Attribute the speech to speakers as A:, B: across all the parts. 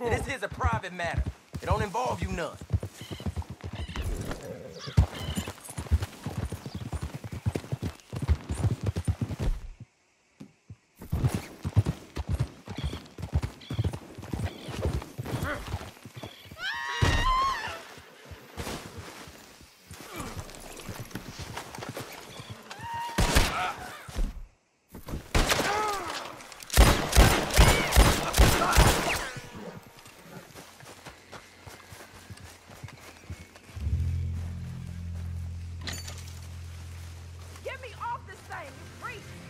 A: This is a private matter. It don't involve you none.
B: Off this thing!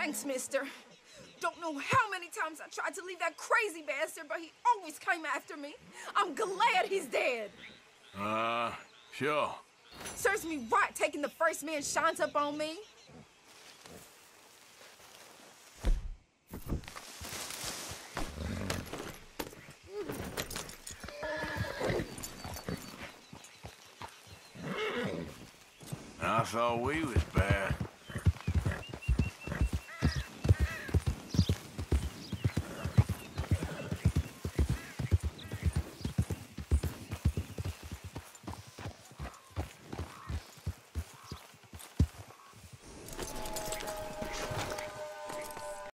B: Thanks, mister. Don't know how many times I tried to leave that crazy bastard, but he always came after me. I'm glad he's dead.
C: Uh, sure.
B: Serves me right taking the first man shines up on me.
C: I thought we was bad